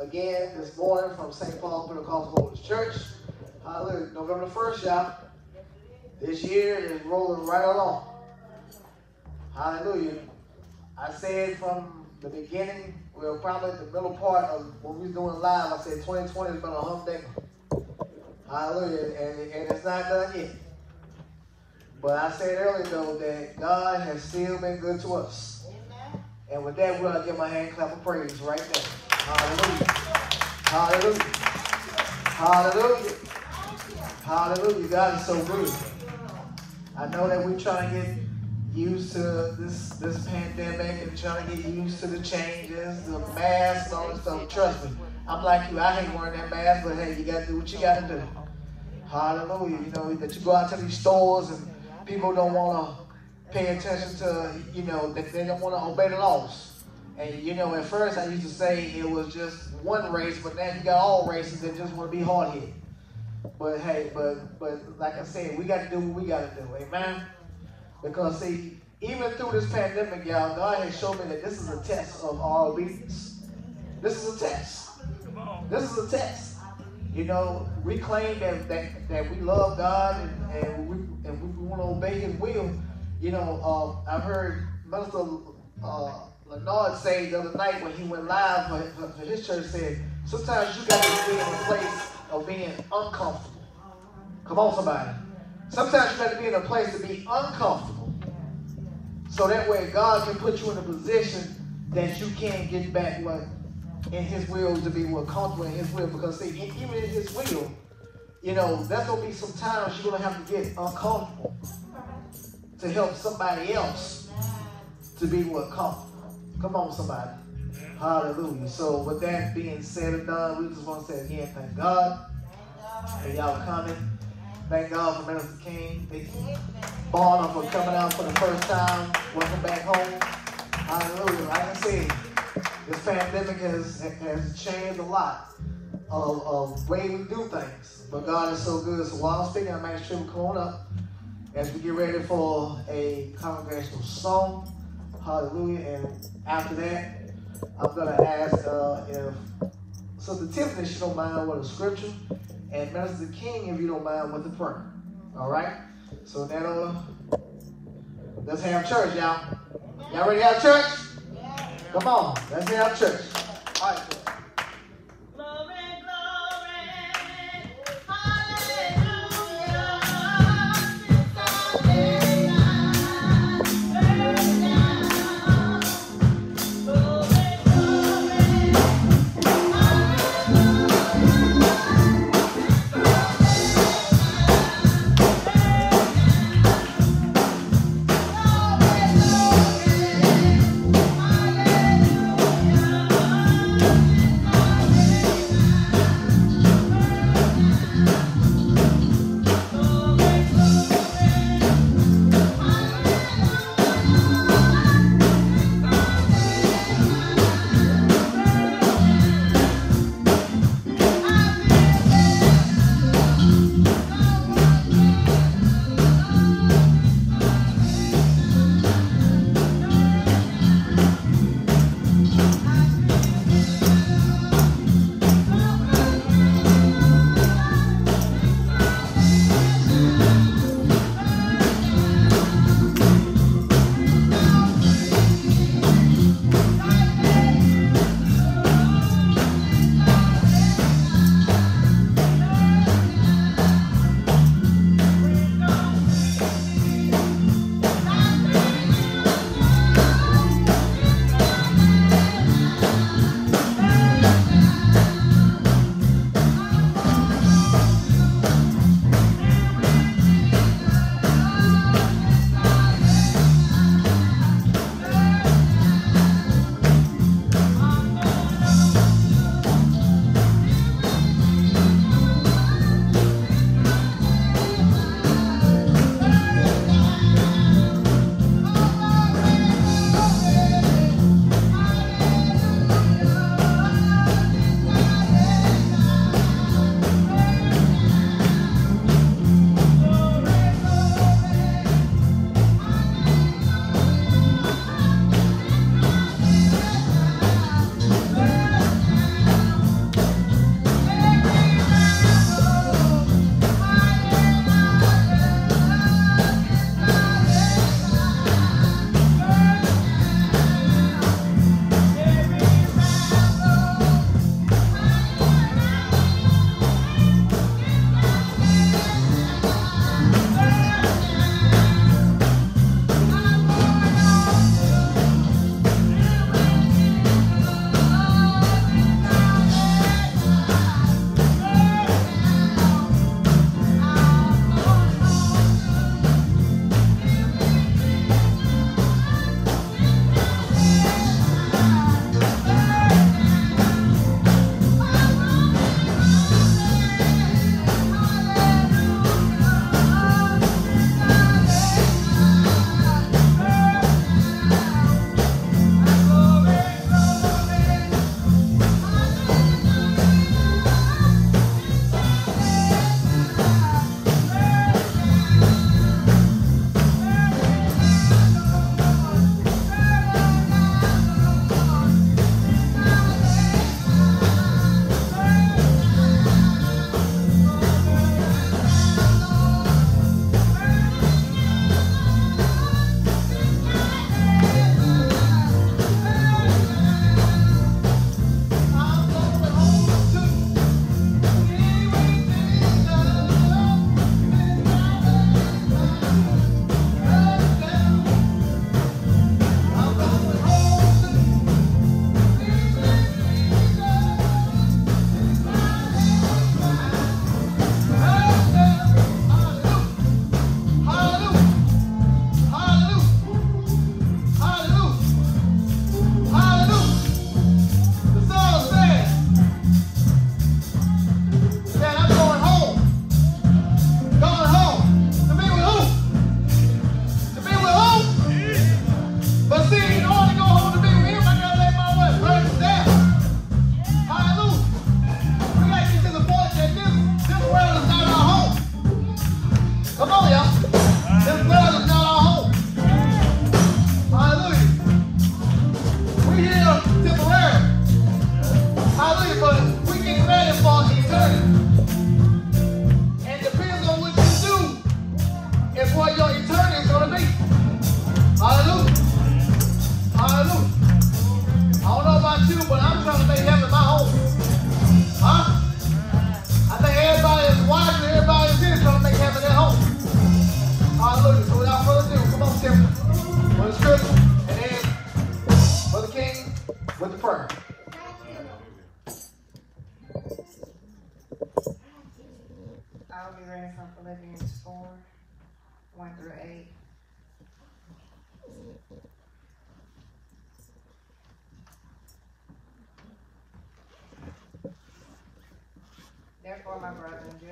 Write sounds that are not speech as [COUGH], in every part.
again this morning from St. Paul Pentecostal Holiness Church. Hallelujah. November 1st, y'all. This year is rolling right along. Hallelujah. I said from the beginning, well, probably the middle part of when we was doing live, I said 2020 has been a humdinger. Hallelujah. And, and it's not done yet. But I said earlier, though, that God has still been good to us. Amen. And with that, we'll give my hand clap of praise right there. Hallelujah. Hallelujah. Hallelujah. Hallelujah. God is so good. I know that we're trying to get used to this this pandemic and trying to get used to the changes, the masks, all this stuff. Trust me, I'm like you. I hate wearing that mask, but hey, you gotta do what you gotta do. Hallelujah. You know that you go out to these stores and people don't want to pay attention to, you know, they, they don't want to obey the laws. And, you know, at first I used to say it was just one race, but now you got all races that just want to be hard hit. But hey, but but like I said, we got to do what we got to do. Amen? Because, see, even through this pandemic, y'all, God has shown me that this is a test of our obedience. This is a test. This is a test. You know, we claim that that, that we love God and, and we and we want to obey His will. You know, uh, I heard Minister uh, Leonard say the other night when he went live for, for his church said, sometimes you got to be in a place of being uncomfortable. Come on, somebody. Sometimes you got to be in a place to be uncomfortable. So that way God can put you in a position that you can't get back what in his will to be more comfortable in his will. Because see, even in his will, you know, there's gonna be some times you're gonna have to get uncomfortable to help somebody else to be more comfortable. Come on, somebody. Hallelujah. So with that being said and done, we just want to say again, thank God for y'all coming. Thank God for Minister King. Thank you, Barnum for coming out for the first time. Welcome back home. Hallelujah. Like I said, this pandemic has, has changed a lot of, of way we do things. But God is so good. So while I'm speaking, I'm actually come up as we get ready for a congregational song. Hallelujah. And after that, I'm going to ask uh, if Sister Tiffany, she don't mind with a scripture, and Minister King, if you don't mind, with the prayer. All right? So that'll, let's have church, y'all. Y'all ready to have church? Come on, let's have church. All right.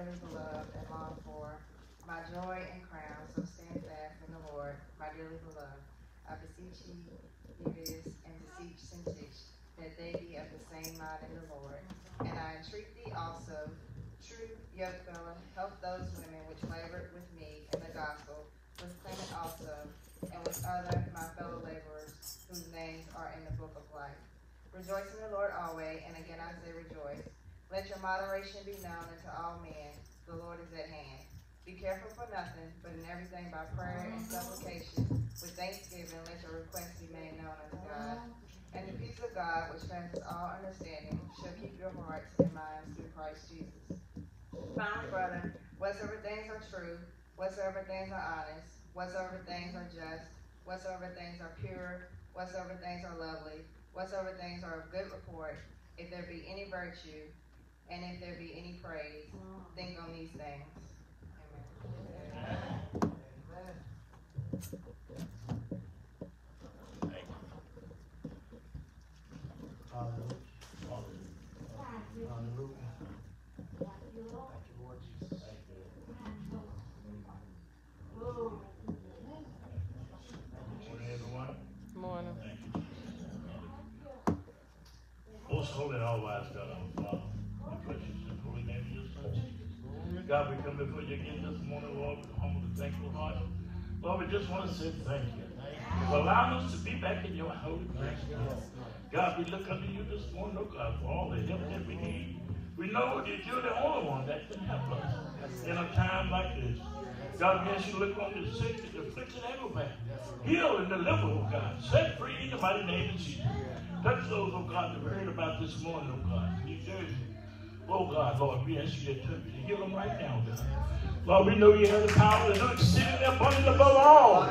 Dearly beloved and longed for, my joy and crown, so stand fast in the Lord, my dearly beloved. I beseech ye, Euodias and beseech Syntyche, that they be of the same mind in the Lord. And I entreat thee also, true yoke fellow, help those women which labored with me in the gospel, with Clement also, and with other my fellow laborers, whose names are in the book of life. Rejoice in the Lord always, and again I say rejoice. Let your moderation be known unto all men. The Lord is at hand. Be careful for nothing, but in everything by prayer and supplication, with thanksgiving, let your requests be made known unto God. And the peace of God, which passes all understanding, shall keep your hearts and minds through Christ Jesus. Finally, brethren, whatsoever things are true, whatsoever things are honest, whatsoever things are just, whatsoever things are pure, whatsoever things are lovely, whatsoever things are of good report, if there be any virtue, and if there be any praise, think on these things. Amen. Hallelujah. Hallelujah. Thank you, Lord Jesus. Morning, everyone. Morning. Thank you. Most holy and all wise God, we come before you again this morning, Lord, with a humble and thankful heart. Lord, we just want to say thank you. For allowing us to be back in your holy place. God, we look unto you this morning, oh God, for all the help that we need. We know that you're the only one that can help us in a time like this. God, we ask you to look on the sick, the afflicted everywhere. Heal and deliver, oh God. Set free in the mighty name of Jesus. Touch those, oh God, that we heard about this morning, oh God, New Jersey. Oh God, Lord, we ask you to touch to heal them right now, God. Lord, we know you have the power to do exceedingly abundantly above all.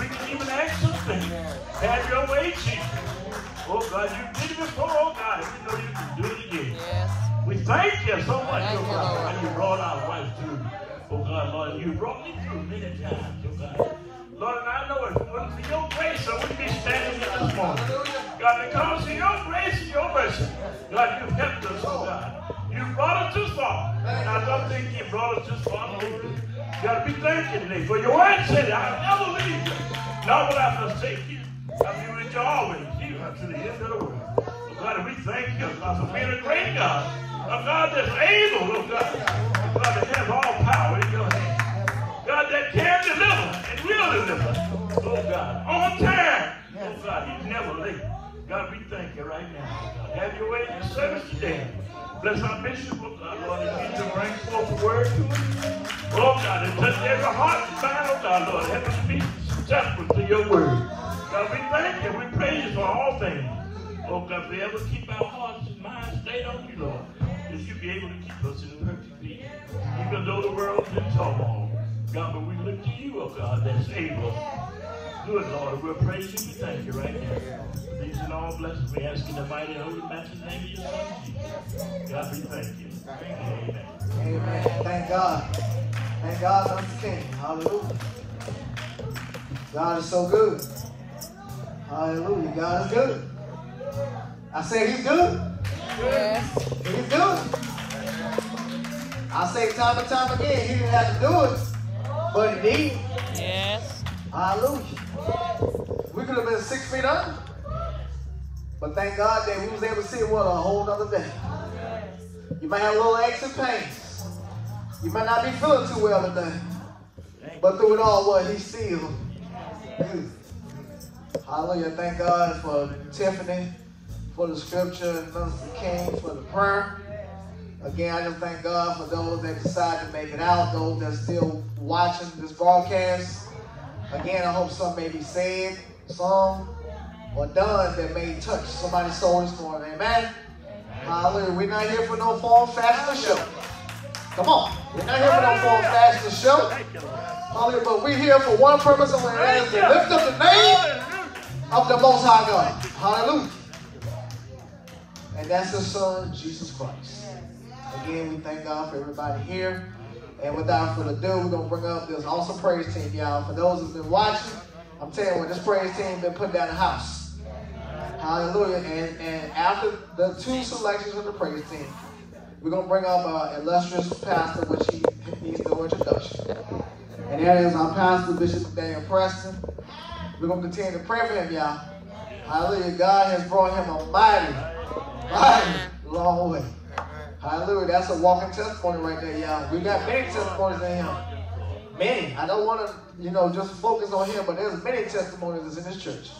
We can even ask something. Have your way, Jesus. Oh God, you did it before, oh God, we know you can do it again. Yes. We thank you so much, oh, Thank oh God, Lord. how you brought our wife through. Oh God, Lord, you brought me through many times, oh God. Lord, and I know if it wasn't for your grace, I wouldn't be standing here this morning. God, because of your grace and your mercy, God, you've helped us, oh God. You brought us this far. And I don't think you brought us this far to leave us. God, we thank you today. For your word said, I'll never leave you. Nor will I forsake you. I'll be with you always, even to the end of the world. Oh God, we thank you, God, for being a great God. A God that's able, oh God. A God that has all power in your hands. God that can deliver and will deliver. Oh God, on time. Oh God, He's never late. God, we thank you right now. Have your way in this service today. Bless our bishop, God, Lord, and need to bring forth the word to us. Oh God, and touch every heart and oh God, Lord. Help us be to your word. God, we thank you. We praise you for all things. Oh God, we ever keep our hearts and minds stayed on you, Lord, that you be able to keep us in perfect peace. Even though the world's in turmoil. God, but we look to you, oh God, that's able. Good Lord, we'll praise you. We thank you right now. These and all blessings we ask in the mighty and holy master's name of your son, Jesus. God, we thank you. Amen. Amen. Thank God. Thank God for the King. Hallelujah. God is so good. Hallelujah. God is good. I say he's good. Yes. He's good. I say time and time again, he didn't have to do it, but he did. Yes. Hallelujah. We could have been six feet under. But thank God that we was able to see what a whole other day. You might have a little aches and pains. You might not be feeling too well today. But through it all, what? He's still. Hallelujah. Thank God for Tiffany, for the scripture, and Minister King for the prayer. Again, I just thank God for those that decide to make it out, those that still watching this broadcast. Again, I hope something may be said, sung, or done that may touch somebody's soul this morning. Amen. Hallelujah. We're not here for no fall or show. Come on. We're not here for no fall or show. Thank you, Lord. Hallelujah. But we're here for one purpose, and that is to lift up the name of the Most High God. Hallelujah. And that's the Son, Jesus Christ. Again, we thank God for everybody here. And without further ado, we're gonna bring up this awesome praise team, y'all. For those who've been watching, I'm telling you this praise team been put down the house. Hallelujah. And and after the two selections of the praise team, we're gonna bring up our illustrious pastor, which he needs no introduction. And that is our pastor, Bishop Daniel Preston. We're gonna continue to pray for him, y'all. Hallelujah. God has brought him a mighty, mighty long way. Hallelujah. That's a walking testimony right there, y'all. We got many testimonies in him. Many. I don't want to, you know, just focus on him, but there's many testimonies that's in this church.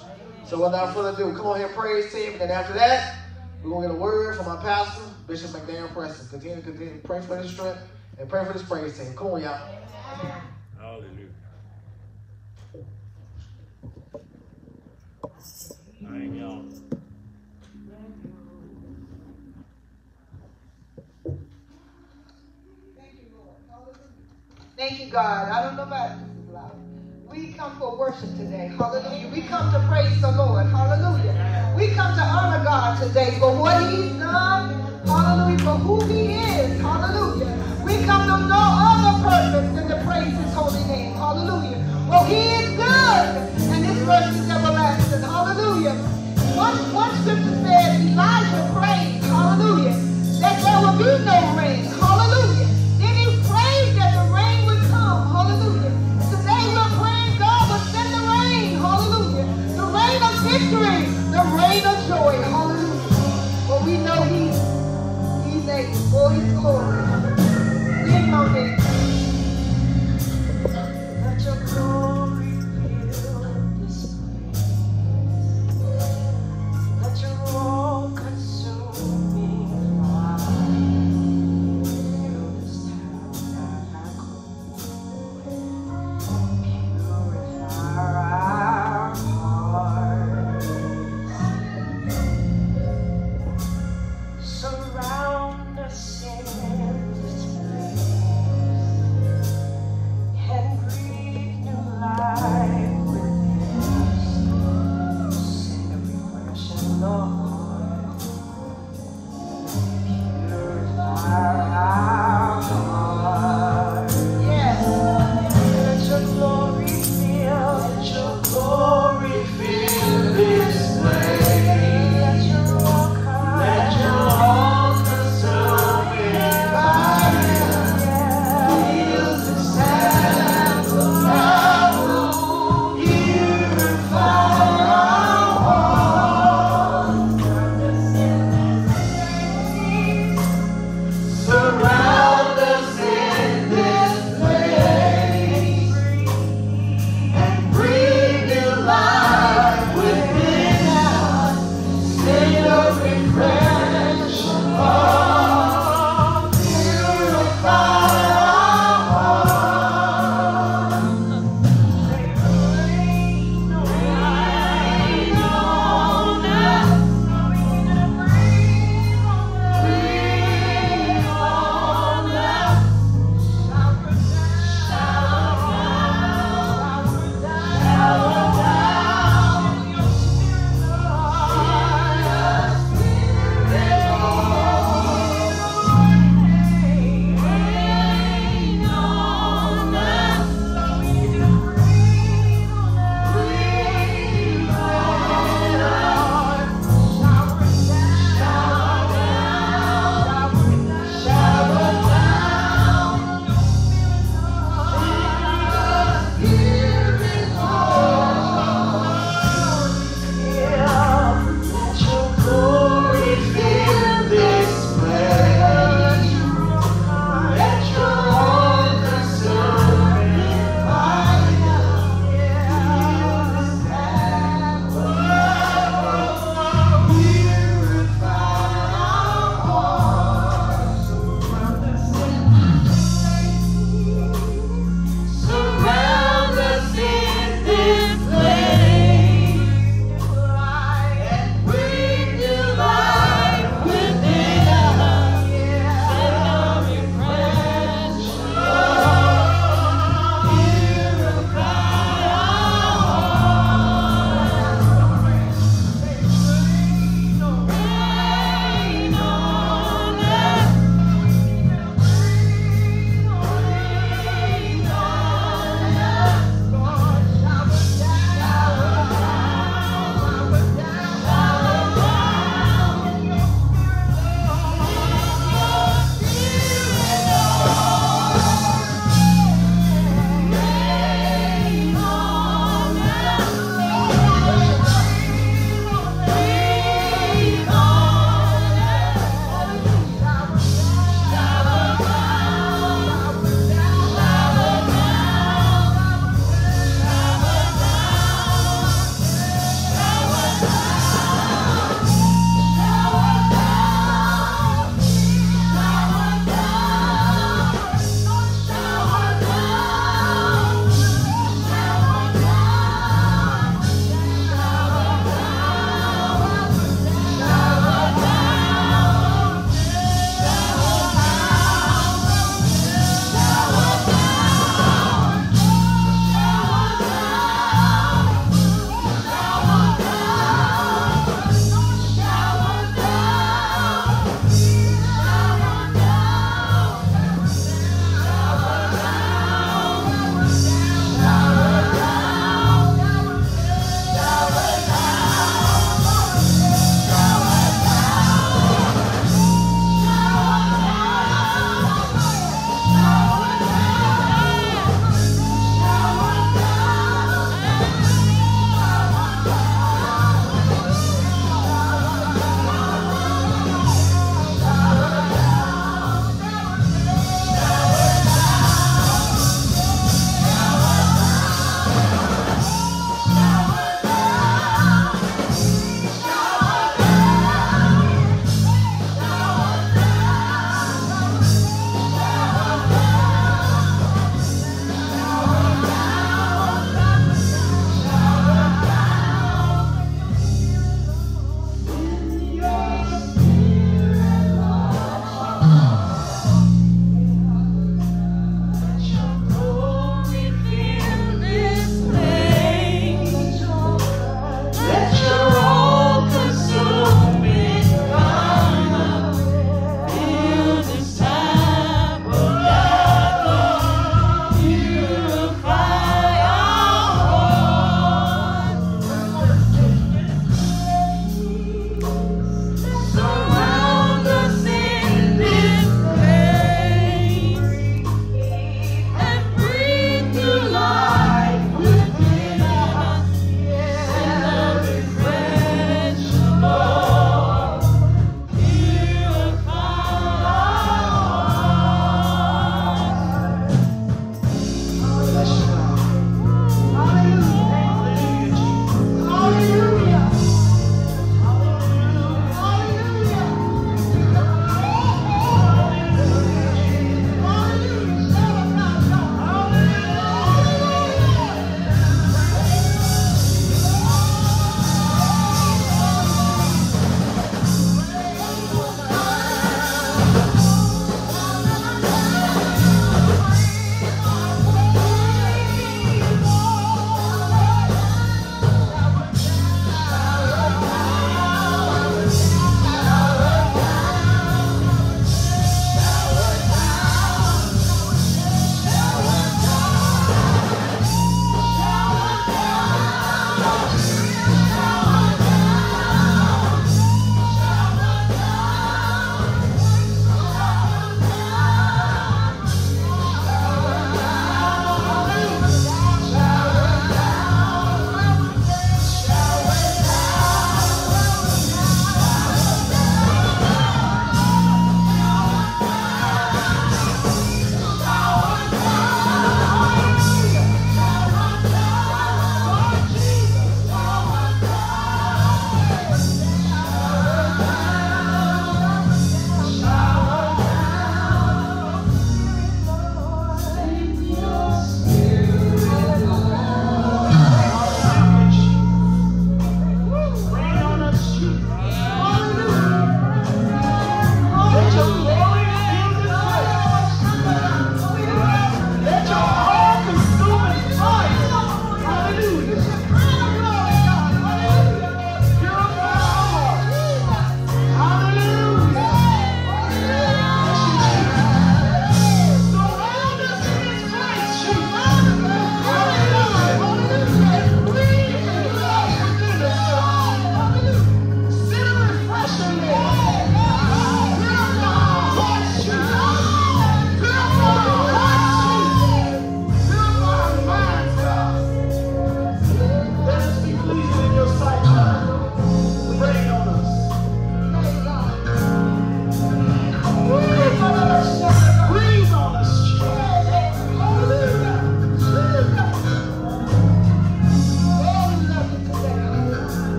So without further ado, come on here, praise team. And then after that, we're going to get a word from our pastor, Bishop MacDaniel Preston. Continue, continue to pray for this strength and pray for this praise team. Come on, y'all. Hallelujah. All right, y'all. Thank you, God. I don't know about this is loud. We come for worship today. Hallelujah. We come to praise the Lord. Hallelujah. We come to honor God today for what He's done. Hallelujah. For who He is. Hallelujah. We come to no other purpose than to praise His holy name. Hallelujah. For He is good and His mercy is everlasting. Hallelujah. One, one scripture says Elijah prayed. Hallelujah. That there will be no rain. Hallelujah. The of joy. Hallelujah. For we know He's He's able for His glory.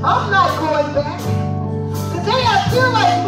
I'm not going back. Today I feel like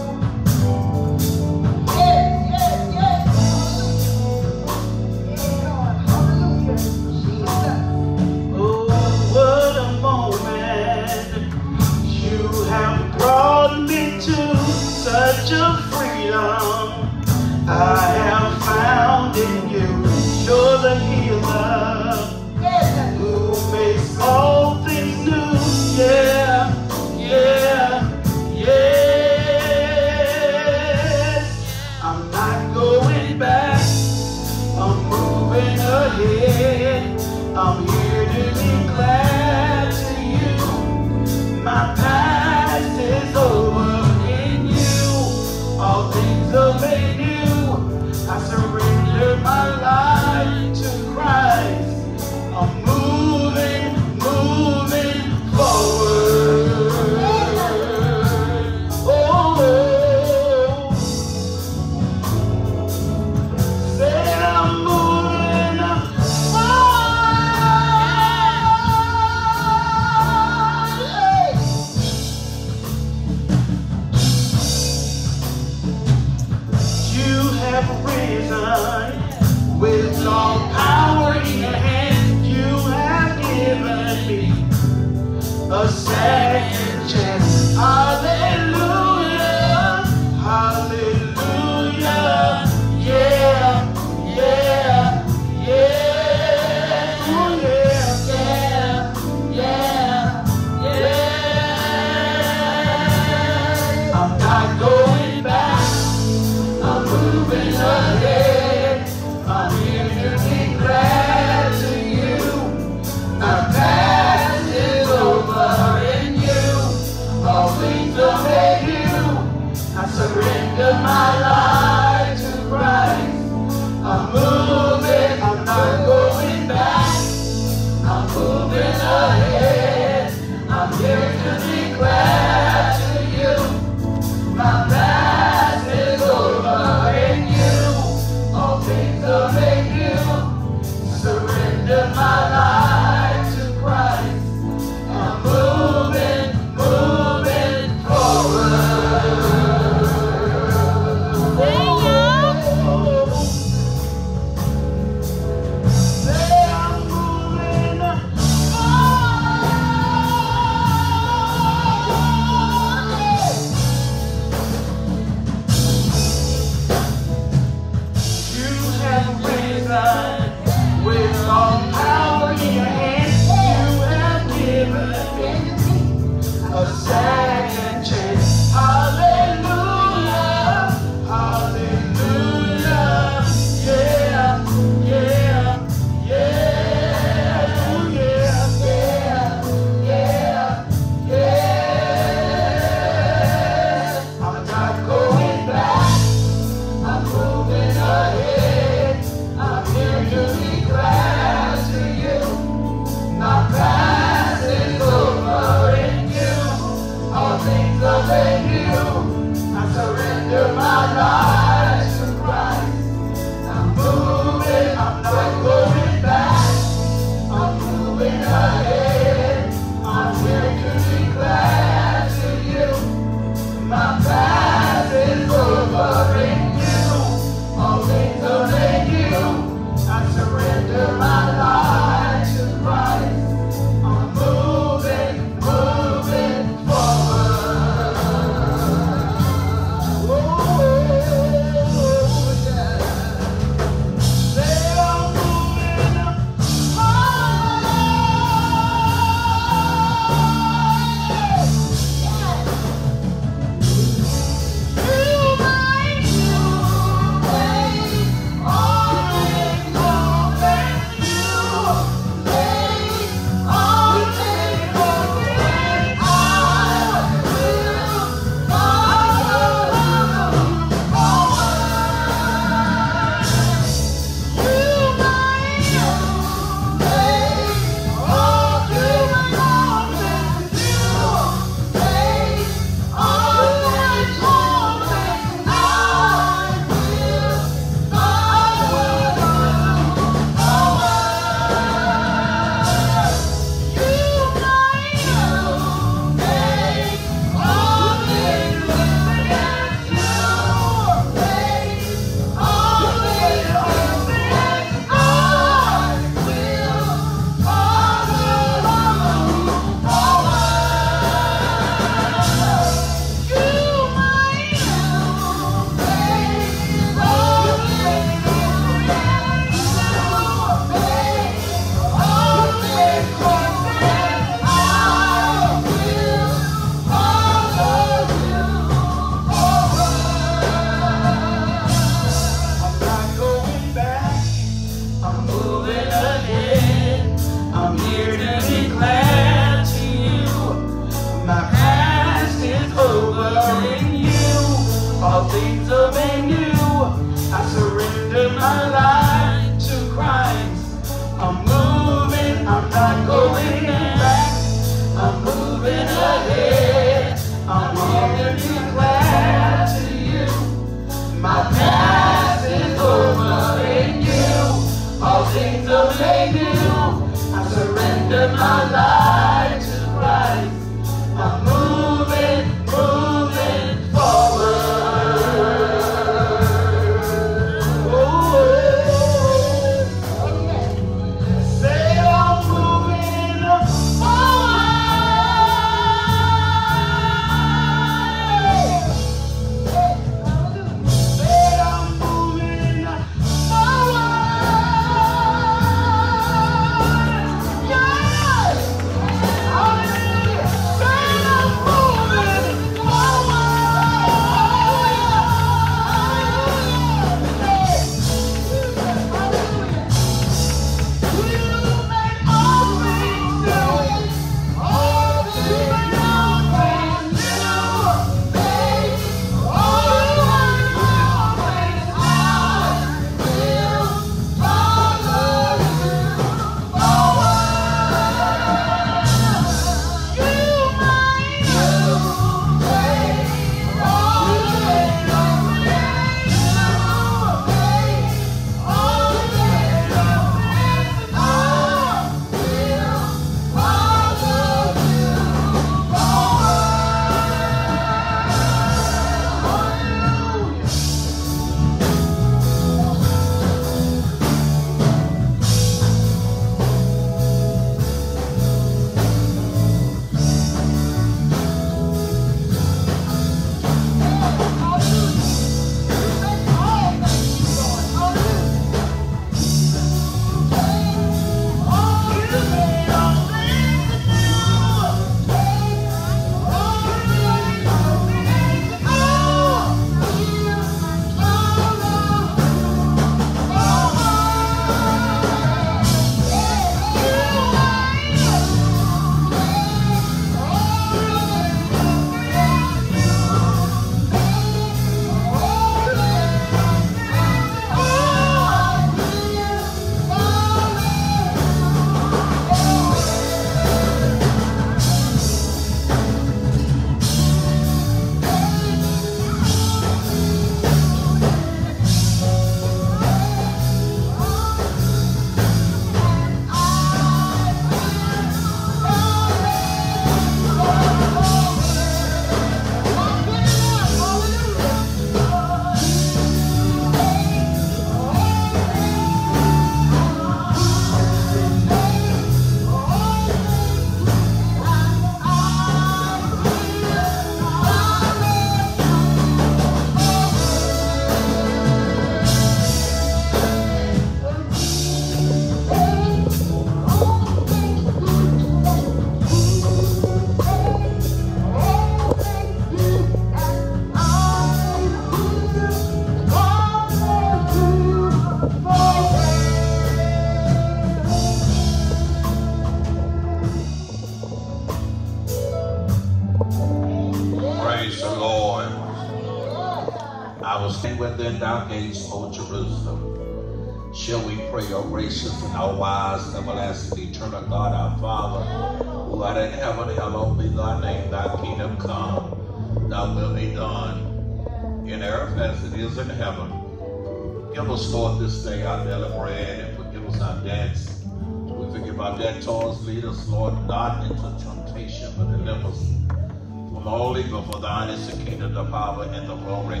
thine is the kingdom, the power, and the glory.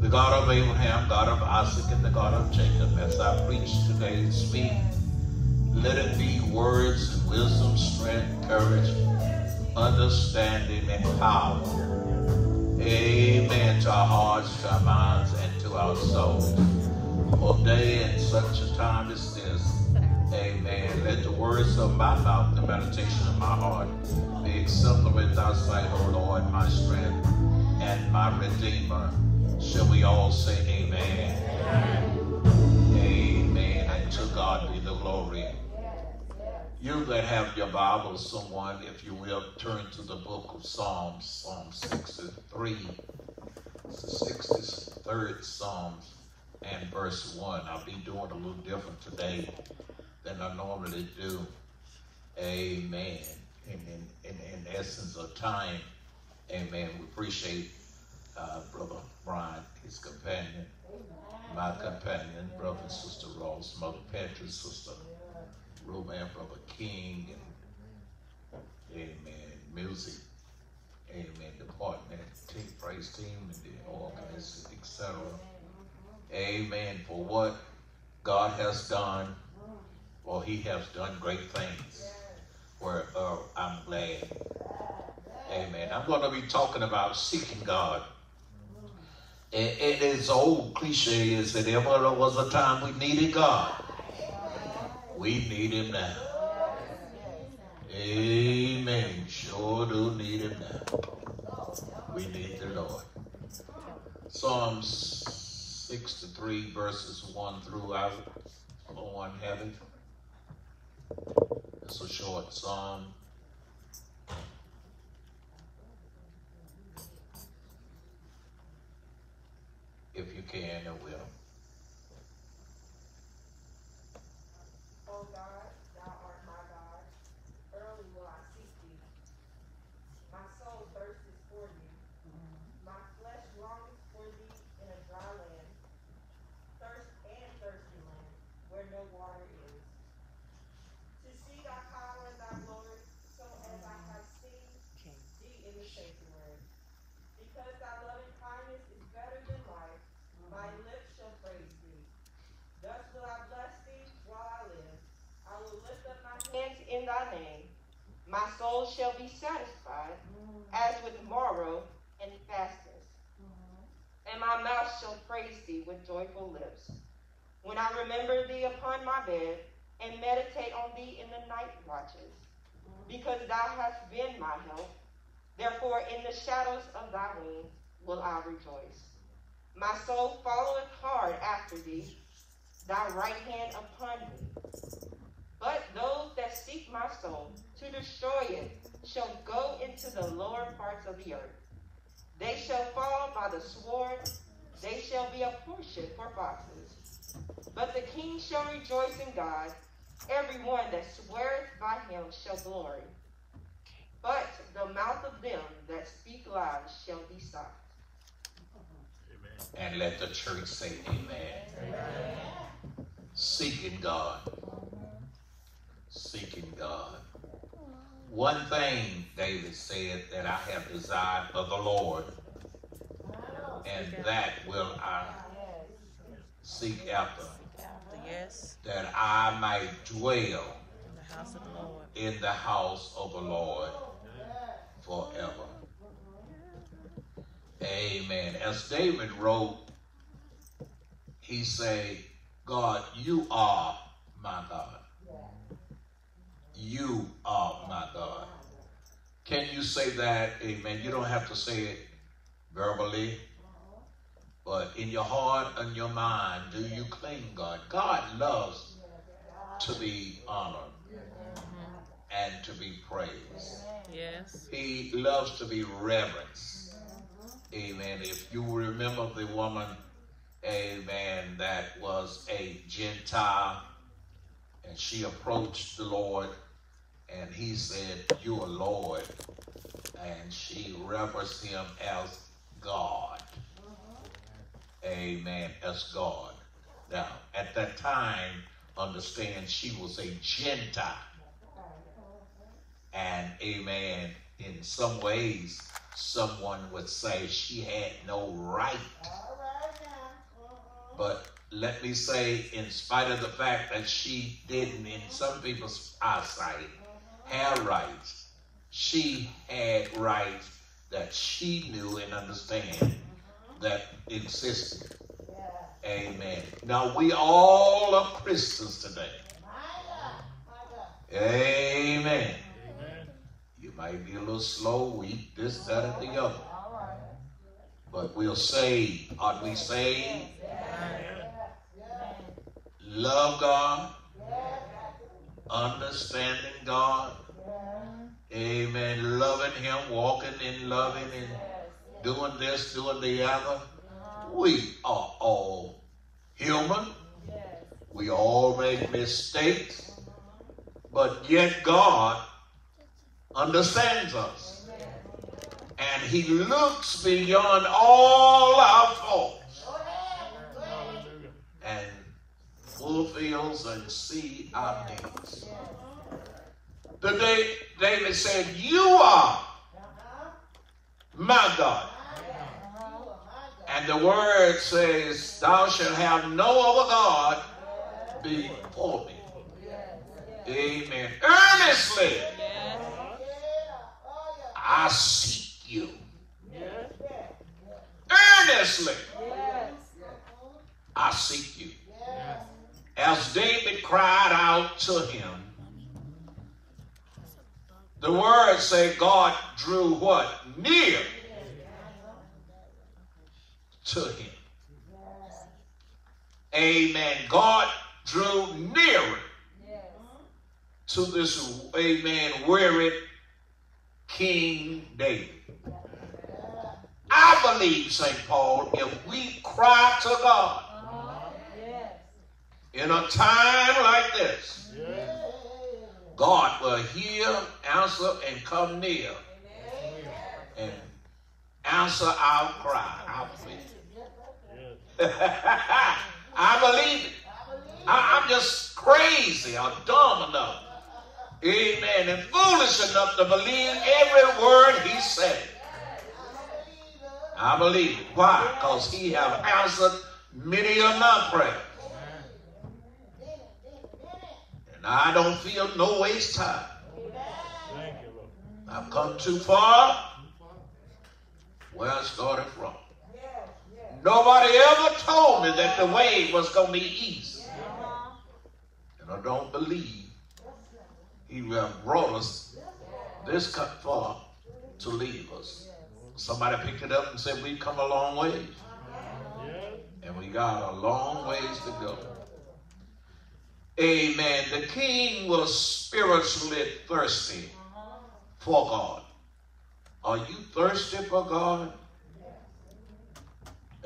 The God of Abraham, God of Isaac, and the God of Jacob, as I preach today, speak. Let it be words and wisdom, strength, courage, understanding, and power. Amen to our hearts, to our minds, and to our souls. For day and such a time as this. Amen. Let the words of my mouth, the meditation of my heart, be in thy sight, O Lord, my strength and my redeemer. Shall we all say amen? Amen. And to God be the glory. You that have your Bible, someone, if you will, turn to the book of Psalms, Psalm 63. It's the 63rd Psalms and verse 1. I'll be doing a little different today than I normally do. Amen. In, in, in essence of time, amen, we appreciate uh, Brother Brian, his companion, my companion, Brother and Sister Ross, Mother Patrick, Sister Roman, Brother King, and Amen, music, Amen, department, team, praise team, and the organization, etc. Amen, for what God has done, for He has done great things. Where I'm glad. Amen. I'm going to be talking about seeking God. And, and it's old cliche is that ever was a time we needed God. We need Him now. Amen. Sure do need Him now. We need the Lord. Psalms 63 verses 1 through out. One have a short psalm. If you can, I will. Oh, o God, thou art my God. Early will I seek thee. My soul thirsteth for thee. My flesh longeth for thee in a dry land, thirst and thirsty land, where no water is. To see thy power and thy glory, so as I have seen thee in the sanctuary. Because thy loving kindness is better than life, my lips shall praise thee. Thus will I bless thee while I live. I will lift up my hands in thy name. My soul shall be satisfied mm-hmm. as with marrow and fastness. Mm-hmm. And my mouth shall praise thee with joyful lips. When I remember thee upon my bed and meditate on thee in the night watches, mm-hmm. because thou hast been my help, therefore in the shadows of thy wings will I rejoice. My soul followeth hard after thee, thy right hand upon me. But those that seek my soul to destroy it shall go into the lower parts of the earth. They shall fall by the sword, they shall be a portion for foxes. But the king shall rejoice in God, every one that sweareth by him shall glory. But the mouth of them that speak lies shall be stopped. And let the church say amen. Seeking God. Seeking God. One thing David said that I have desired of the Lord, and that will I seek after, Yes, that I might dwell in the house of the Lord. in the house of the Lord forever. Amen. As David wrote, he said, God, you are my God. You are my God. Can you say that? Amen. You don't have to say it verbally, but in your heart and your mind, do you claim God? God loves to be honored and to be praised. Yes, He loves to be reverenced. Amen. If you remember the woman, amen, that was a Gentile, and she approached the Lord, and he said, You are Lord. And she reverenced him as God. Amen. As God. Now, at that time, understand she was a Gentile. And amen, in some ways, someone would say she had no right. But let me say, in spite of the fact that she didn't, in some people's eyesight, have rights, she had rights that she knew and understand that existed. Amen. Now we all are Christians today. Amen. You might be a little slow, weak, this, that, and the other. But we'll say, are we saved? Love God, understanding God, amen, loving Him, walking in loving and doing this, doing the other. We are all human. We all make mistakes. But yet God understands us. And he looks beyond all our faults and fulfills and see our needs. The day David said, You are my God. Uh-huh. And the word says, Thou shalt have no other God before me. Amen. Earnestly I seek you. Earnestly I seek you. As David cried out to him, the words say God drew what? Near to him. Amen. God drew nearer to this, amen, weary King David. I believe, St. Paul, if we cry to God in a time like this, God will hear, answer, and come near and answer our cry, our plea. [LAUGHS] I believe it. I, I'm just crazy or dumb enough, amen, and foolish enough to believe every word he said. I believe it. Why? Because he have answered many of my prayers. And I don't feel no waste time. I've come too far. Where I started from. Nobody ever told me that the way was going to be easy. And I don't believe he brought us this cut far to leave us. Somebody picked it up and said, We've come a long way. And we got a long ways to go. Amen. The king was spiritually thirsty for God. Are you thirsty for God?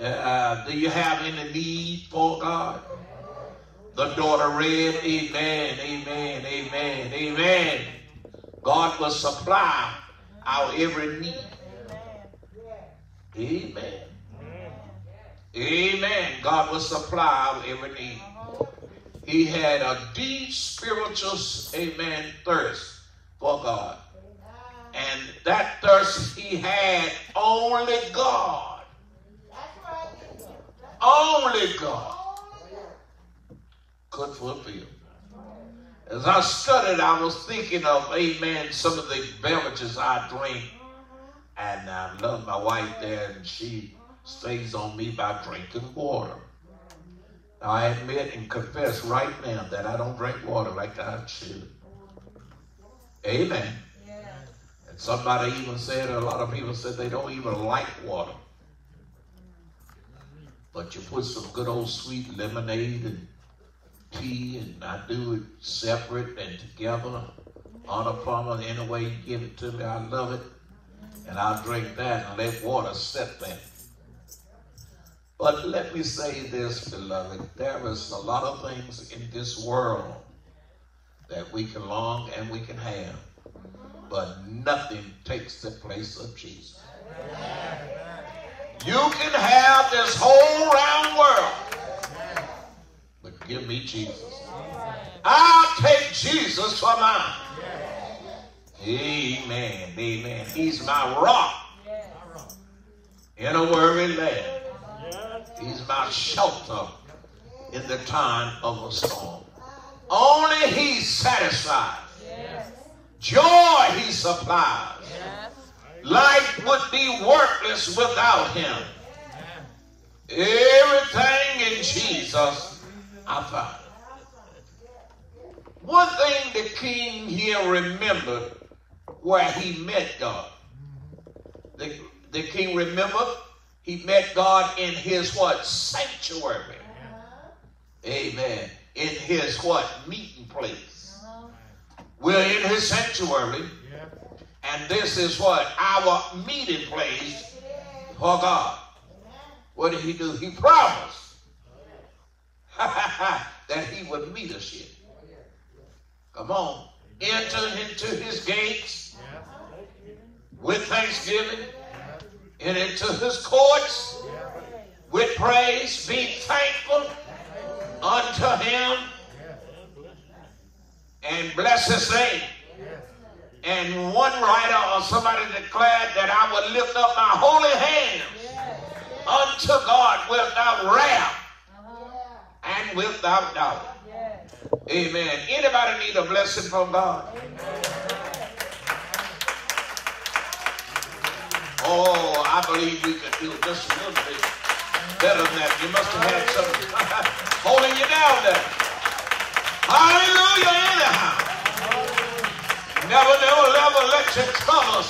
Uh, do you have any need for God? The daughter read, Amen, Amen, Amen, Amen. God will supply our every need. Amen. Amen. God will supply our every need. He had a deep spiritual, amen, thirst for God. And that thirst he had, only God, only God could fulfill. As I studied, I was thinking of, amen, some of the beverages I drink. And I love my wife there, and she stays on me by drinking water. I admit and confess right now that I don't drink water like I should. Amen. And somebody even said, a lot of people said they don't even like water. But you put some good old sweet lemonade and tea, and I do it separate and together on a plumber. Any way you give it to me, I love it. And I'll drink that and let water sit there. But let me say this, beloved. There is a lot of things in this world that we can long and we can have, but nothing takes the place of Jesus. You can have this whole round world, but give me Jesus. I'll take Jesus for mine. Amen. Amen. He's my rock in a weary land. He's my shelter in the time of a storm. Only He satisfies. Joy He supplies. Life would be worthless without Him. Everything in Jesus I find. One thing the king here remembered where he met God. The, the king remembered he met God in his what? Sanctuary. Amen. In his what? Meeting place. We're in his sanctuary. And this is what? Our meeting place for God. What did he do? He promised [LAUGHS] that he would meet us here. Come on. Enter into his gates with thanksgiving and into his courts with praise. Be thankful unto him and bless his name. And one writer or somebody declared that I would lift up my holy hands unto God without wrath and without doubt. Amen. Anybody need a blessing from God? Oh, I believe we could do just a little bit better than that. You must have had something [LAUGHS] holding you down there. Hallelujah, anyhow. Never, never, never let your troubles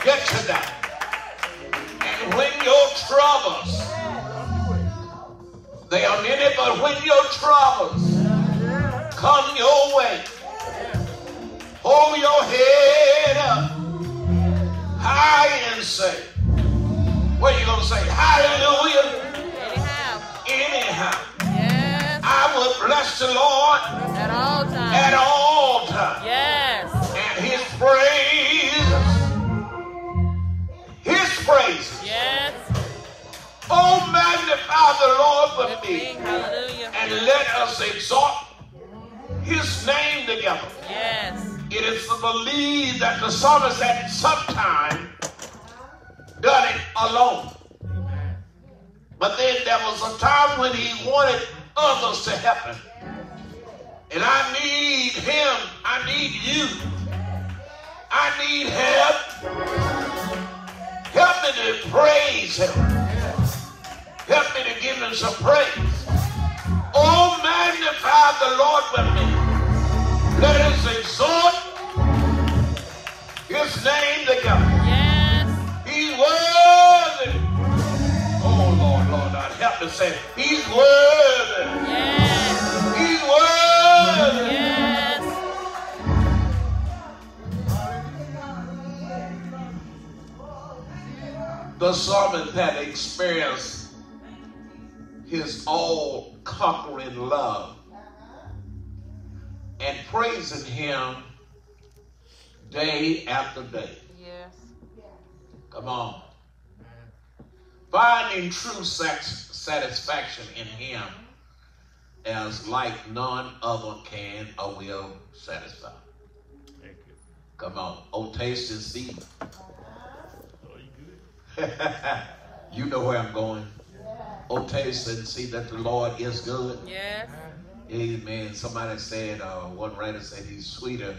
get you down. And when your troubles, they are many, but when your troubles come your way, hold your head up say, what are you going to say? Hallelujah. Anyhow. Anyhow, Yes. I will bless the Lord At all times. at all times. Yes. And his praise, his praise. Yes. Oh, magnify the Lord With with me. me Hallelujah. and let us exalt his name together. Yes. It is to believe that the psalmist had sometime done it alone. But then there was a time when he wanted others to help him. And I need him. I need you. I need help. Help me to praise him. Help me to give him some praise. Oh, magnify the Lord with me. Let us exhort his name together. He's worthy. Oh, Lord, Lord, God, help me say, He's worthy. Yes. He's worthy. Yes. The psalmist had experienced his all conquering love and praising him day after day. Yes. Come on. Finding true sex satisfaction in him as like none other can or will satisfy. Thank you. Come on. Oh, taste and see. Oh, you good? you know where I'm going. Oh, taste and see that the Lord is good. Yes. Amen. Somebody said, uh, one writer said he's sweeter.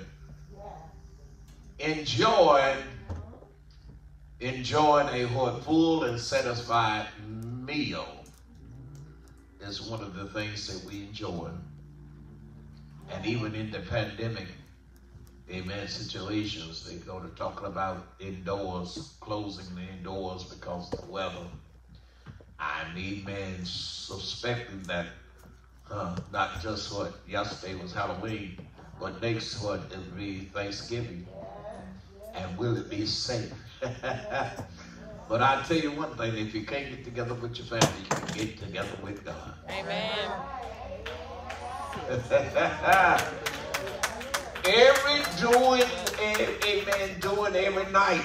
Enjoy, enjoying a full and satisfied meal is one of the things that we enjoy. And even in the pandemic, amen, situations, they go to talking about indoors, closing the indoors because of the weather. I mean, man, suspecting that uh, not just what yesterday was Halloween, but next what it'll be Thanksgiving. And will it be safe? [LAUGHS] but I tell you one thing, if you can't get together with your family, you can get together with God. Amen. [LAUGHS] every doing, amen, doing every night,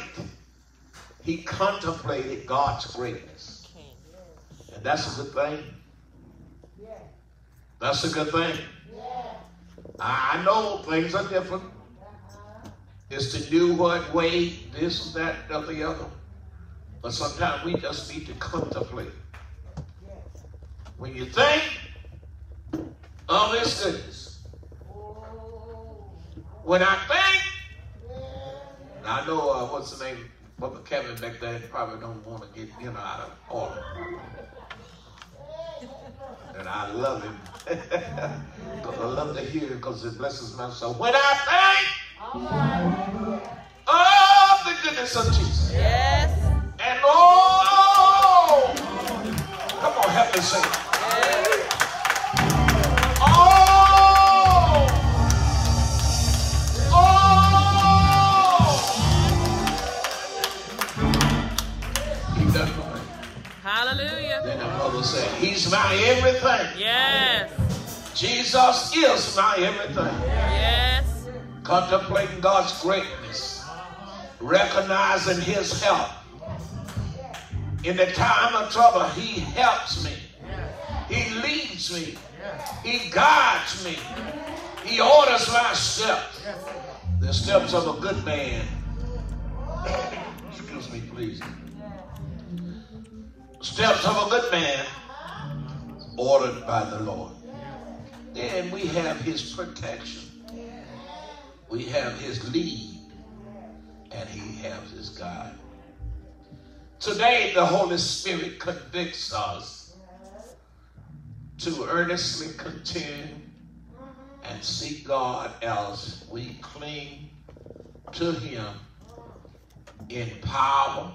he contemplated God's greatness. And that's a good thing. That's a good thing. I I know things are different. It's to do what way, this, that, that, the other. But sometimes we just need to contemplate. When you think of his goodness. When I think, I know uh, what's the name, Brother Kevin back there probably don't want to get you know out of order. And I love him. [LAUGHS] I love to hear it because it blesses my soul. When I think of the goodness of Jesus. Yes. And oh, come on, help me sing. Oh, oh. He done for me. Hallelujah. Then the brother said, He's my everything. Yes. Jesus is my everything. Yes. Contemplating God's greatness, recognizing His help, In the time of trouble, he helps me. He leads me. He guides me. He orders my steps. The steps of a good man. [COUGHS] Excuse me, please. Steps of a good man ordered by the Lord. Then we have his protection. We have his lead. And he has his guide. Today, the Holy Spirit convicts us to earnestly contend and seek God as we cling to Him in power,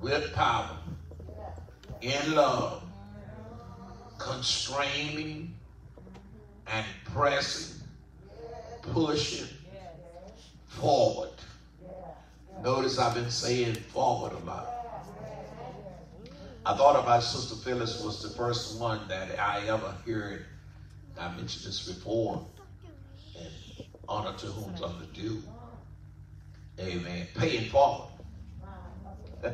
with power, in love, constraining and pressing, pushing forward. Notice I've been saying forward a lot. I thought about Sister Phyllis was the first one that I ever heard. I mentioned this before. And honor to whom's under due. Amen. Paying forward. [LAUGHS]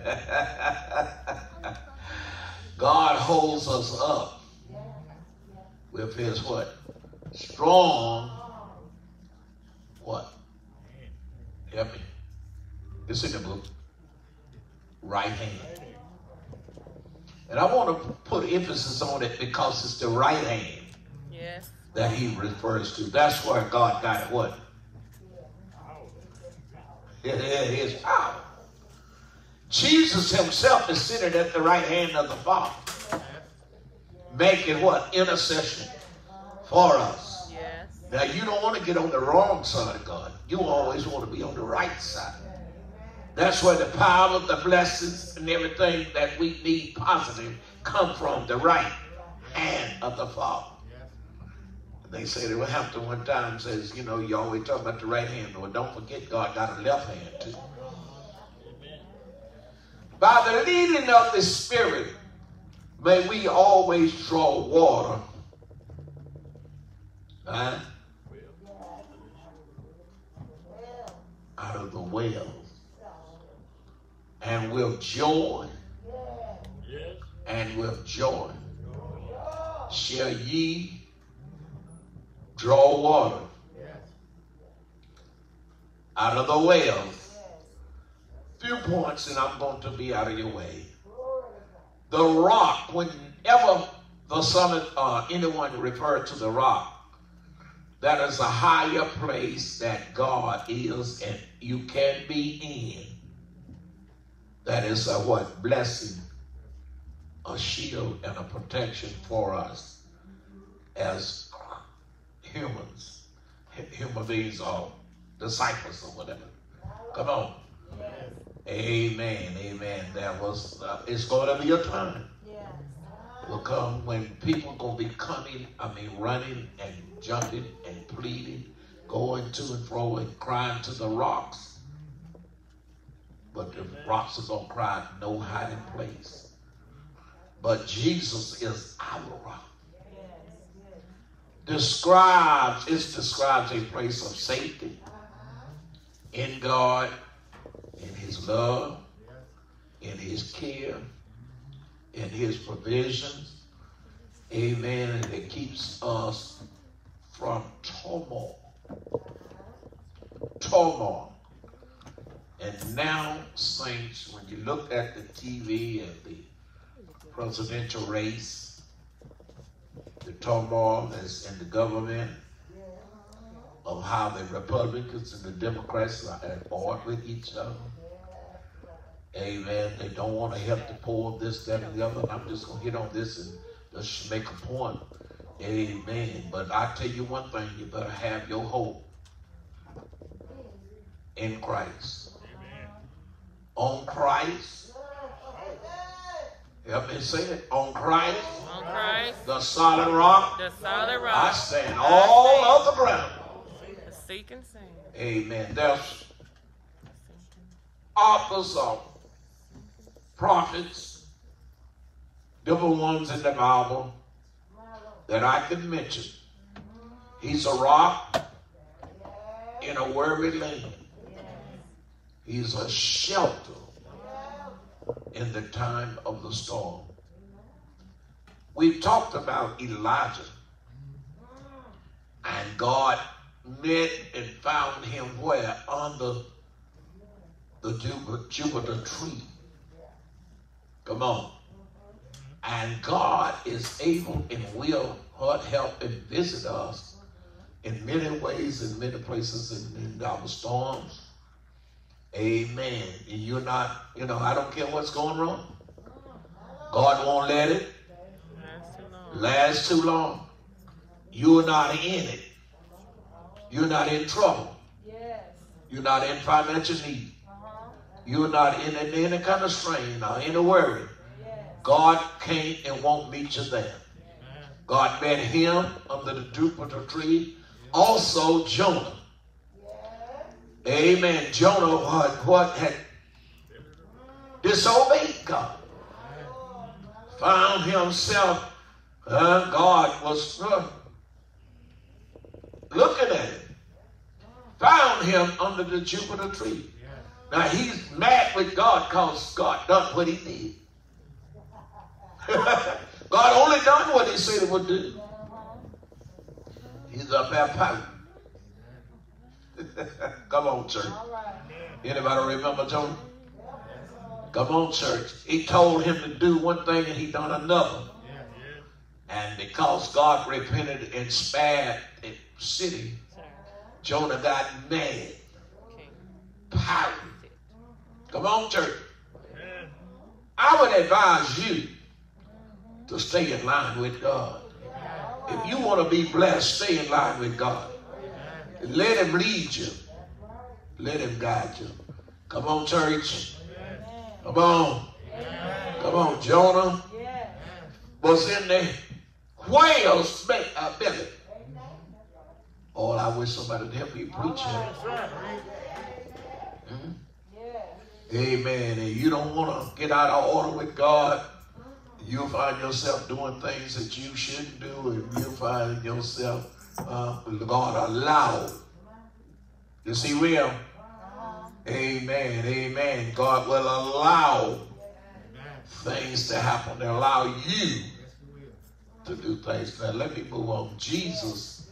God holds us up with his what? Strong what? Help me. It's in the book. Right hand. And I want to put emphasis on it because it's the right hand Yes. that he refers to. That's where God got it what? It is his power. Jesus himself is sitting at the right hand of the Father, making what? Intercession for us. Now, you don't want to get on the wrong side of God. You always want to be on the right side. That's where the power, the blessings, and everything that we need positive come from the right hand of the Father. They say that happen one time says, you know, you always talk about the right hand. Well, don't forget God got a left hand too. By the leading of the Spirit, may we always draw water. huh, out of the wells. And with joy, and with joy, shall ye draw water out of the wells. Few points, and I'm going to be out of your way. The rock, whenever the summit, uh, anyone referred to the rock, that is a higher place that God is and you can be in. That is a what? Blessing, a shield and a protection for us as humans, human beings or disciples or whatever. Come on. Amen. Amen. That was, uh, it's going to be a time. Will come when people gonna be coming, I mean running and jumping and pleading, going to and fro and crying to the rocks. But the rocks are gonna cry no hiding place. But Jesus is our rock. Describes, it describes a place of safety in God, in his love, in his care, in his provisions. Amen. And it keeps us from turmoil. Turmoil. And now, saints, when you look at the TV and the presidential race, the turmoil that's in the government, of how the Republicans and the Democrats are at war with each other. Amen. They don't want to help the poor, this, that, and the other. I'm just going to hit on this and just make a point. Amen. But I tell you one thing, you better have your hope in Christ. On Christ. Help me say it. On Christ, On Christ, the solid rock, the solid rock. I stand all of the ground. the seek and sing. Amen. There's of prophets, different ones in the Bible that I can mention. He's a rock in a weary land. He's a shelter in the time of the storm. We've talked about Elijah. And God met and found him where? Under the juniper, juniper tree. Come on. And God is able and will help and visit us in many ways, in many places, in, in our storms. Amen. And you're not, you know, I don't care what's going wrong. God won't let it Last too long. last too long. You're not in it. You're not in trouble. You're not in financial need. You're not in any, any kind of strain or any worry. God can't and won't meet you there. God met him under the juniper tree. Also Jonah. Amen. Jonah what, what had disobeyed God. Found himself, uh, God was uh, looking at him. Found him under the juniper tree. Now he's mad with God because God done what he did. [LAUGHS] God only done what he said he would do. He's up there pouting. Come on, church. Anybody remember Jonah? Come on, church. He told him to do one thing and he done another. And because God repented and spared the city, Jonah got mad, pouting. Come on, church. I would advise you to stay in line with God. If you want to be blessed, stay in line with God. Let Him lead you. Let Him guide you. Come on, church. Come on. Come on. Jonah was in the whale's be- belly. Oh, I wish somebody would help me preach here. Hmm? Amen. And you don't want to get out of order with God. You'll find yourself doing things that you shouldn't do, and you'll find yourself, uh, God allowed. You see, will? Amen. Amen. God will allow things to happen, to allow you to do things. Now, let me move on. Jesus,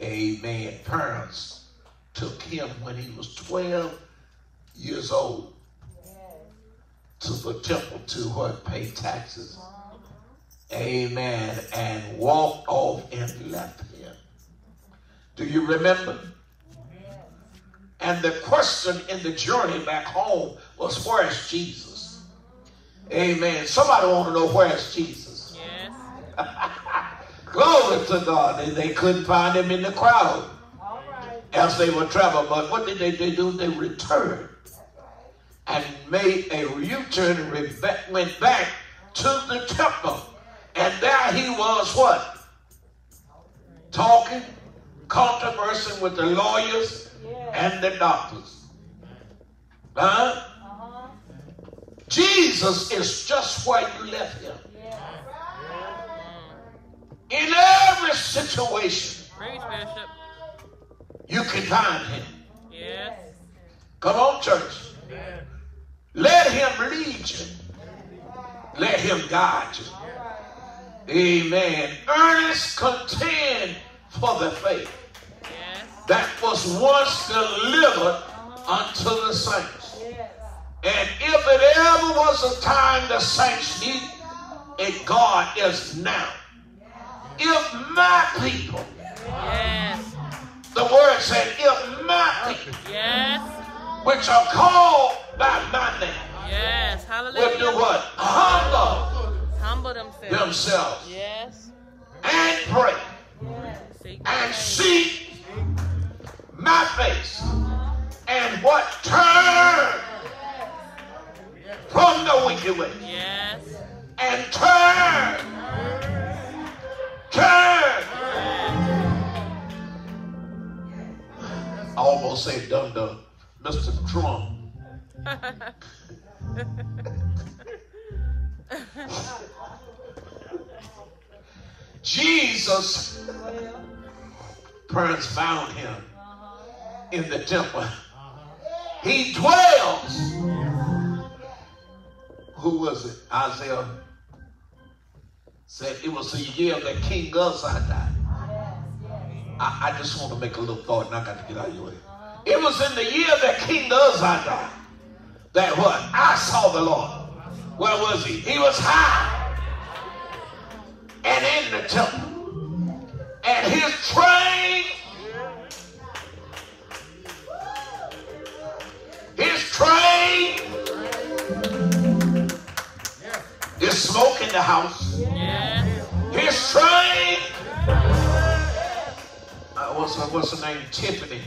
amen. Parents took him when he was 12 years old to the temple to what pay taxes. Amen. And walked off and left him. Do you remember? And the question in the journey back home was, Where's Jesus? Amen. Somebody want to know where's Jesus? Yes. [LAUGHS] Glory to God. They, they couldn't find him in the crowd as they were traveling. But what did they, they do? They returned and made a U-turn and went back to the temple. And there he was what? Talking, controversing with the lawyers and the doctors. Huh? Jesus is just where you left him. In every situation, you can find him. Yes. Come on, church. Let him lead you. Let him guide you. Amen. Earnest contend for the faith that was once delivered unto the saints. And if it ever was a time the saints need it, God is now. If my people, Yes. the word said, if my people, Yes. Which are called by my name, Yes. hallelujah. will do what? Humble Humble themselves. themselves Yes. and pray Seek and seek my face and what? Turn from the wicked way Yes. and turn. Turn. I almost say dum dum, Mr. Trump. Jesus, parents found him in the temple. He dwells who was it? Isaiah said it was the year that King Uzziah died. I, I just want to make a little thought and I got to get out of your way. It was in the year that King Uzziah died that what? I saw the Lord. Where was he? He was high and in the temple. And his train, his train is smoke in the house. His train, uh, what's, what's her name? Tiffany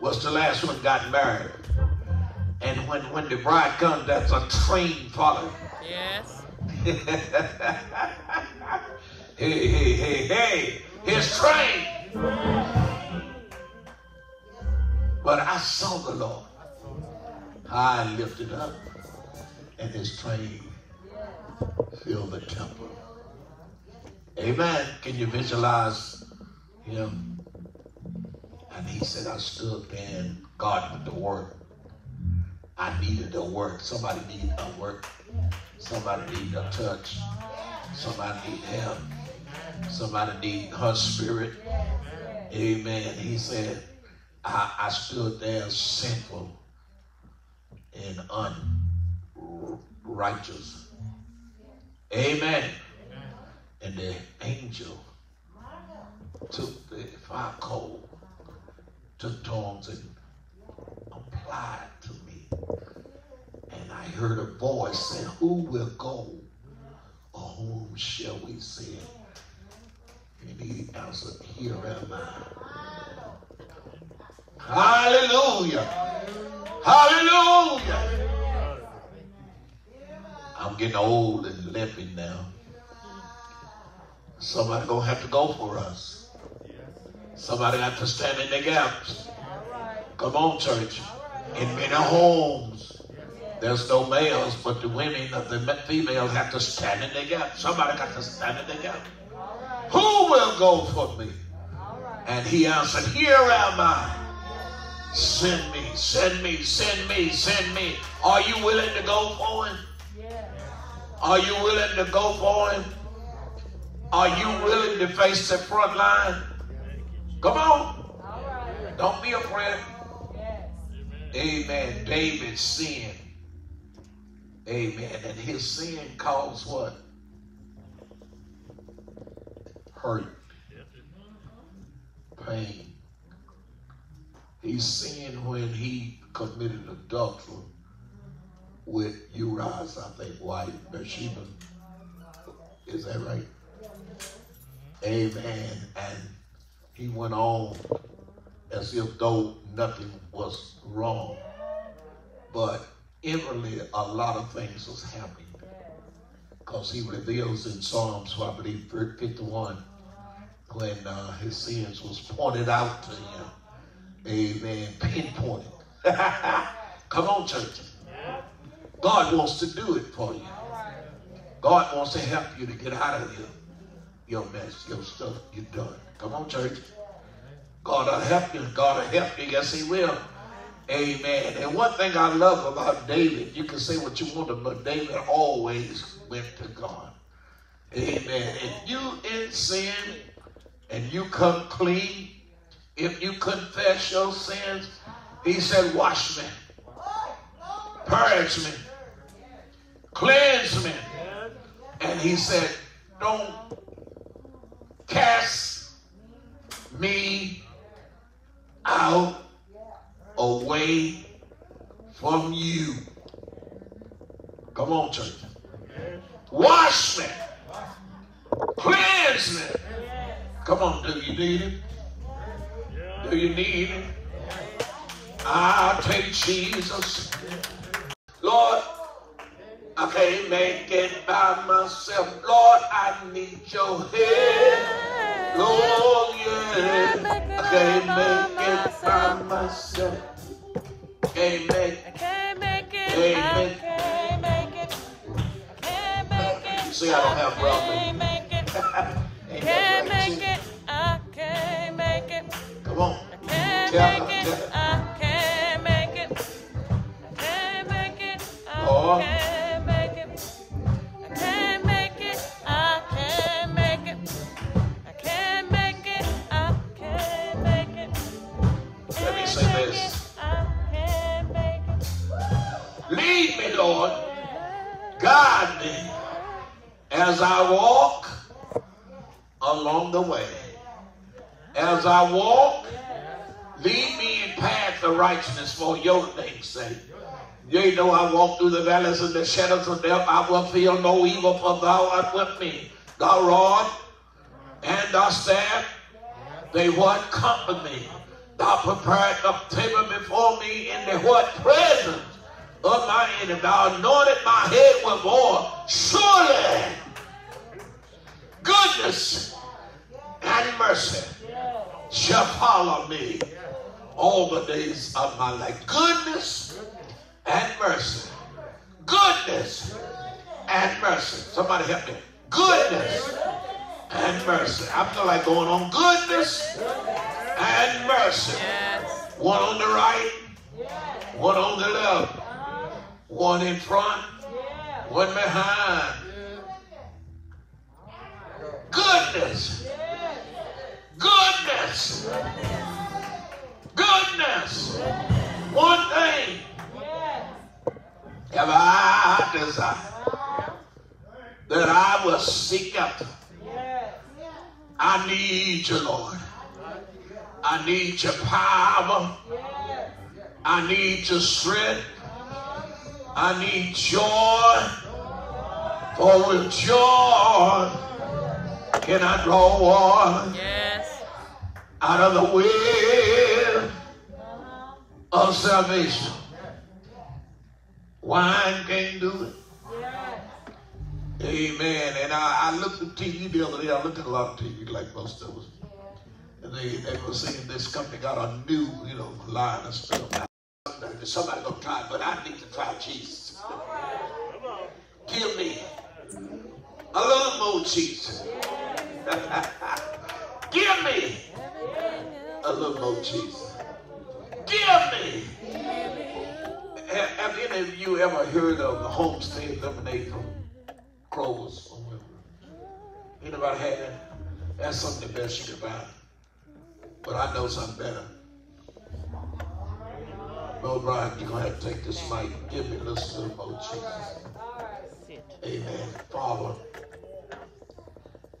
was the last one got married. And when, when the bride comes, that's a train following. Yes. [LAUGHS] hey, hey, hey, hey, his train. But I saw the Lord high and lifted up, and his train filled the temple. Amen. Can you visualize him? And he said, I stood and God with the word. I needed a word. Somebody needed a word. Somebody needed a touch. Somebody need help. Somebody need her spirit. Amen. He said, I, I stood there sinful and unrighteous. Amen. And the angel took the fire coal, took tongs and applied to me. And I heard a voice say, Who will go? Or whom shall we send? And he answered, Here am I. Hallelujah. Hallelujah. I'm getting old and limping now. Somebody gonna have to go for us. Somebody got to stand in the gaps. Come on, church. In many homes, there's no males, but the women of the females have to stand in the gap. Somebody got to stand in the gap. Who will go for me? And he answered, Here am I. Send me, send me, send me, send me. Are you willing to go for him? Are you willing to go for him? Are you willing to face the front line? Come on. Don't be afraid. Amen. David sinned. Amen. And his sin caused what? Hurt. Pain. He sinned when he committed adultery with Uriah's, I think, wife, Bathsheba. Is that right? Amen. And he went on as if though nothing was wrong. But inwardly, a lot of things was happening. Because he reveals in Psalms, I believe, 51, when uh, his sins was pointed out to him. Amen. Pinpointed. [LAUGHS] Come on, church. God wants to do it for you. God wants to help you to get out of your, your mess, your stuff you done. Come on, church. God will help you. God will help you. Yes, He will. Amen. And one thing I love about David, you can say what you want to, but David always went to God. Amen. If you in sin and you come clean, if you confess your sins, he said, wash me, purge me, cleanse me. And he said, don't cast me out away from you. Come on, church. Wash me. Cleanse me. Come on, do you need him? Do you need him? I'll take Jesus. Lord, I can't make it by myself. Lord, I need your help. Lord, yeah. I can't make it by myself. Can't make I can't make it. I can't make it. Can't make it. [LAUGHS] You see, I don't have I brother. can't make it. Can't make it. I can't make it. Come on. Can't make it. I can't make it. I can't make it. I guide me as I walk along the way. As I walk, lead me in paths of righteousness for your name's sake. Yea, though I walk through the valleys and the shadows of death, I will feel no evil, for thou art with me. Thy rod and thy staff, they what comfort me. Thou prepared a table before me in the what presence of my enemy. Thou anointed my head with oil. Surely, goodness and mercy shall follow me all the days of my life. Goodness and mercy. Goodness and mercy. Somebody help me. Goodness and mercy. I feel like going on goodness and mercy. One on the right, one on the left, one in front, one behind. Goodness. Goodness. Goodness. One thing have I desire that I will seek after. I need you, Lord. I need your power. I need your strength. I need joy. For with joy can I draw water Yes. out of the well of salvation. Wine can't do it. Amen. And I, I looked at TV the other day. I looked at a lot of TV like most of us. And they, they were saying this company got a new, you know, line of stuff. Somebody gonna try it, but I need to try Jesus. Give me a little more Jesus. [LAUGHS] Give me a little more Jesus. Give me. Have, have any of you ever heard of the homestead lemonade from whatever? Anybody had that? That's something the best you can buy. But I know something better. Brother Brian, you're going to have to take this mic. Give me a little more Jesus. Amen. Father,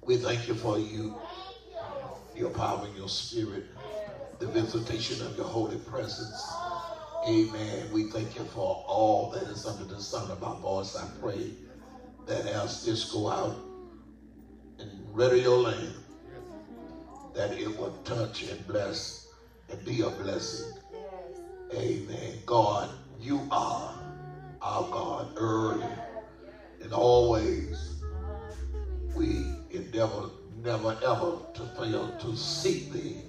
we thank you for you, your power and your spirit, the visitation of your holy presence. Amen. We thank you for all that is under the sun of my voice. I pray that as this go out and in radio land, that it will touch and bless and be a blessing. Amen. God, you are our God early and always. We endeavor never ever to fail to seek thee.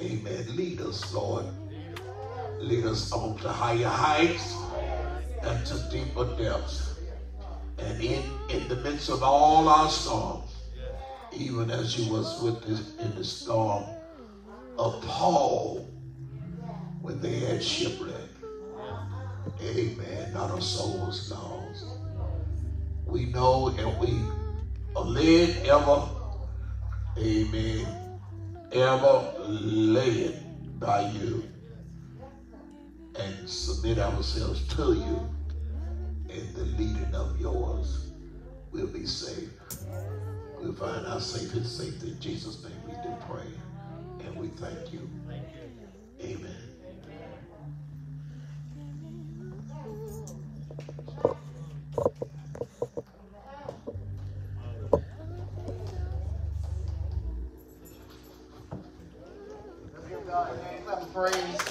Amen. Lead us, Lord. Lead us on to higher heights and to deeper depths. And in, in the midst of all our storms, even as you was with this in the storm of Paul when they had shipwreck. Amen. Not a soul was lost. We know and we are led ever, amen, ever led by you and submit ourselves to you and the leading of yours will be safe. We'll find our safe and safety. In Jesus' name we do pray and we thank you. Amen. Praise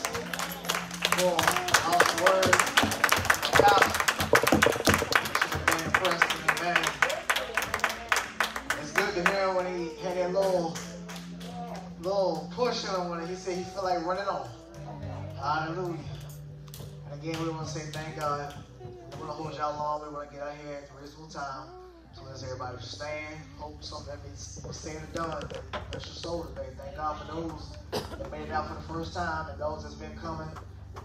time. So let's everybody stand. Hope something that means was said and done. that Bless your soul today. Thank God for those that made it out for the first time and those that's been coming.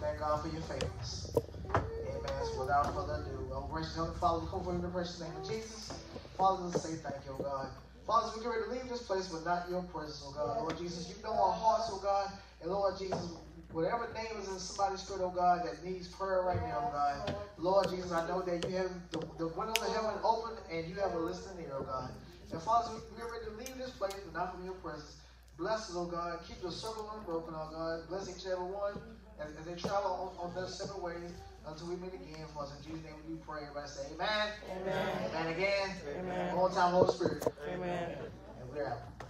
Thank God for your faithfulness. Amen. So without further ado, oh, gracious Heavenly Father, we come for in the precious name of Jesus. Father, let's say thank you, oh God. Father, we get ready to leave this place, but not your presence, oh God. Lord Jesus, you know our hearts, oh God. And Lord Jesus, Whatever name is in somebody's spirit, oh God, that needs prayer right now, oh God. Lord Jesus, I know that you have the, the windows of heaven open and you have a listening ear, oh God. And Father, we- we're ready to leave this place, but not from your presence. Bless us, oh God. Keep your circle unbroken, oh God. Bless each and every one as, as they travel on, on their separate ways until we meet again. For us in Jesus' name we do pray. Everybody say amen. Amen. Amen again. Amen. One more time, Holy Spirit. Amen. And we're out.